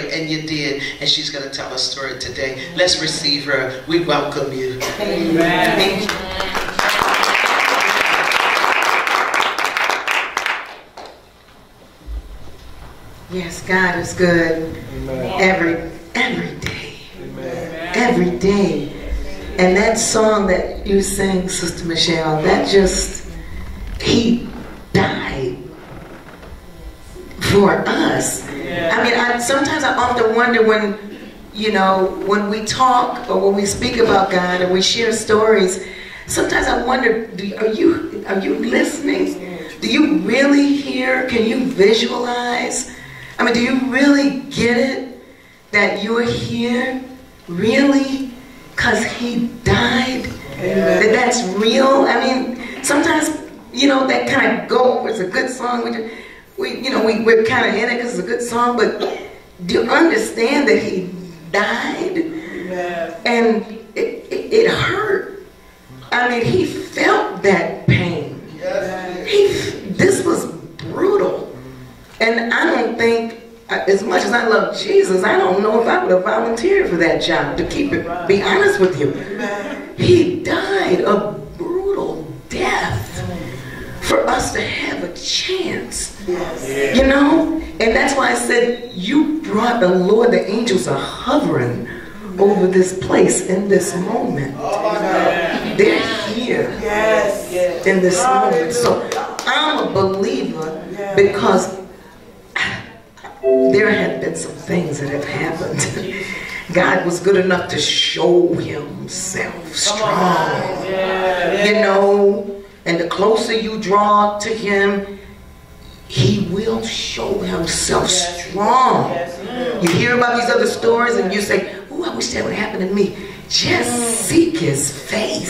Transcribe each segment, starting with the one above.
pray, and you did. And she's going to tell a story today. Let's receive her. We welcome you. Amen. Yes, God is good Amen. every every day. Amen. Every day. And that song that you sang, Sister Michelle, that just he died for us. I mean, I, sometimes I often wonder when, you know, when we talk or when we speak about God and we share stories. Sometimes I wonder, do, are you are you listening? Do you really hear? Can you visualize? I mean, do you really get it that you're here? Really? Because he died? Amen. That that's real? I mean, sometimes, you know, that kind of go, it's a good song. We, you know, we, we're kind of in it because it's a good song, but do you understand that he died? Amen. And it, it, it hurt. I mean, he felt that pain. Yes. He, this was brutal. And I don't think, uh, as much as I love Jesus, I don't know if I would have volunteered for that job, to keep it, be honest with you. He died a brutal death for us to have a chance. Yes. You know? And that's why I said, you brought the Lord, the angels are hovering over this place in this moment. They're here yes. in this moment. So I'm a believer because there have been some things that have happened. God was good enough to show himself strong. You know, and the closer you draw to him, he will show himself strong. You hear about these other stories and you say, oh, I wish that would happen to me. Just seek his face.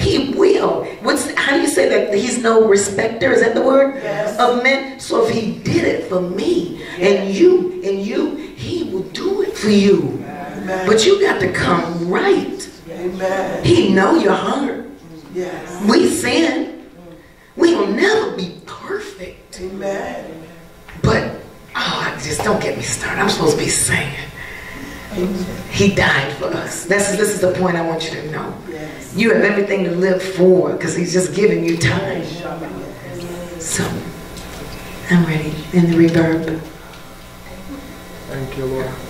He will. What's how do you say that he's no respecter? Is that the word? Yes. Of men. So if he did it for me and you and you, he will do it for you. Amen. But you got to come right. Amen. He know your heart. Yes. We sin. We'll never be perfect. Amen. But oh, just don't get me started. I'm supposed to be saying. He died for us. This is, this is the point I want you to know. Yes. You have everything to live for because he's just giving you time. So, I'm ready in the reverb. Thank you, Lord.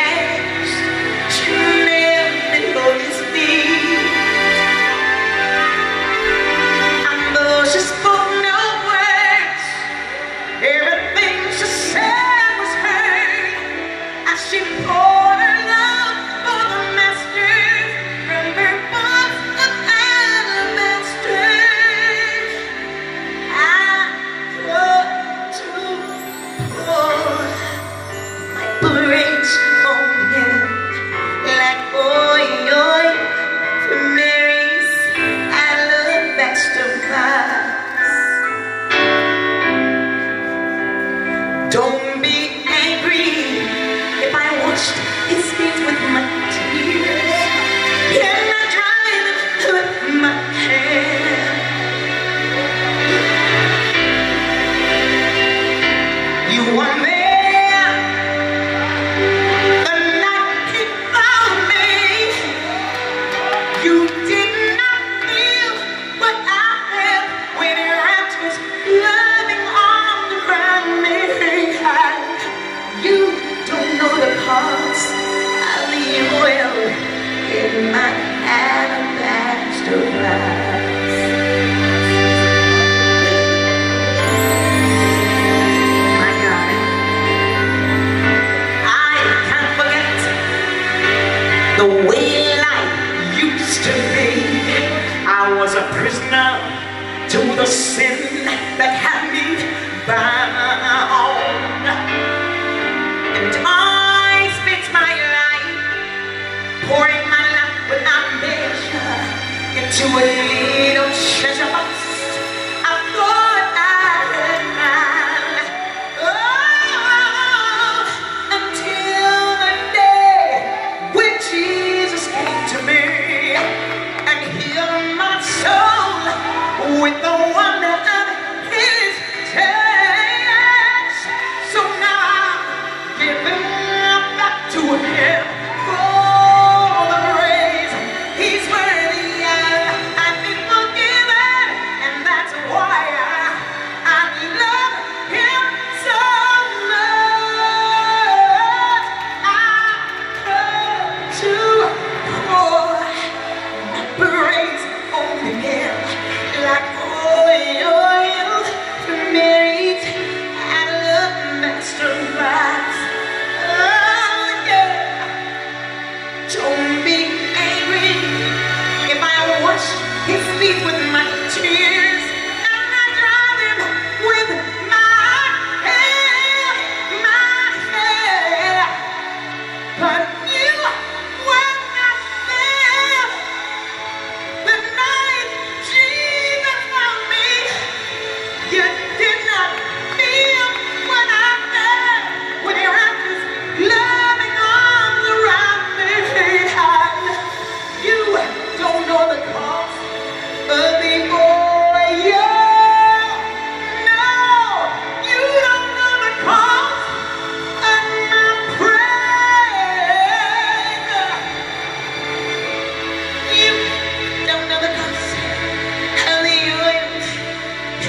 feet with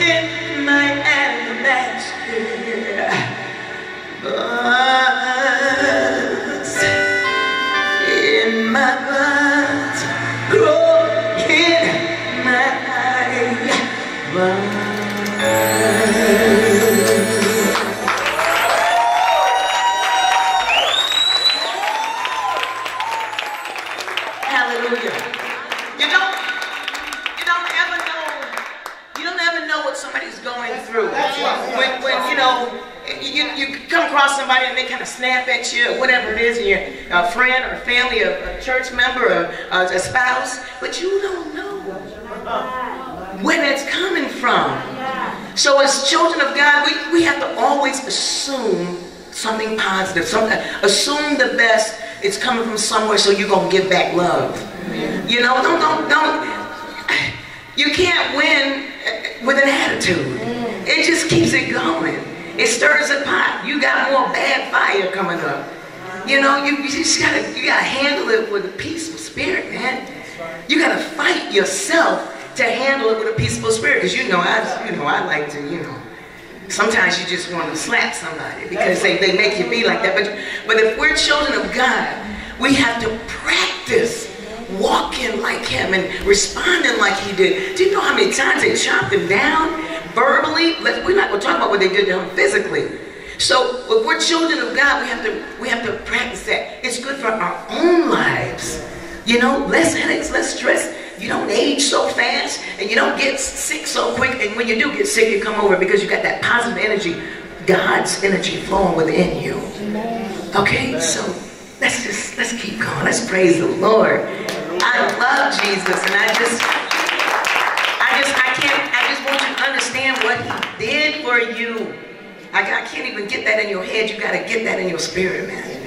in my alabaster box. Is, and you're a friend or family, a, a church member, or a, a spouse, but you don't know where it's coming from. So as children of God, we, we have to always assume something positive, something, assume the best it's coming from somewhere so you're going to give back love. You know, don't, don't, don't, you can't win uh, with an attitude. It just keeps it going. It stirs the pot. You got more bad fire coming up. You know, you, you just gotta, you gotta handle it with a peaceful spirit, man. You gotta fight yourself to handle it with a peaceful spirit. Because you know, I, you know, I like to, you know, sometimes you just want to slap somebody because they, they make you be like that. But, but if we're children of God, we have to practice walking like him and responding like he did. Do you know how many times they chopped him down verbally? We're not going to talk about what they did to him physically. So if we're children of God, we have to we have to practice that. It's good for our own lives. You know, less headaches, less stress. You don't age so fast and you don't get sick so quick. And when you do get sick, you come over because you got that positive energy, God's energy flowing within you. Okay, so let's just let's keep going. Let's praise the Lord. I love Jesus, and I just I just I can't I just want you to understand what he did for you. I, I can't even get that in your head. You got to get that in your spirit, man.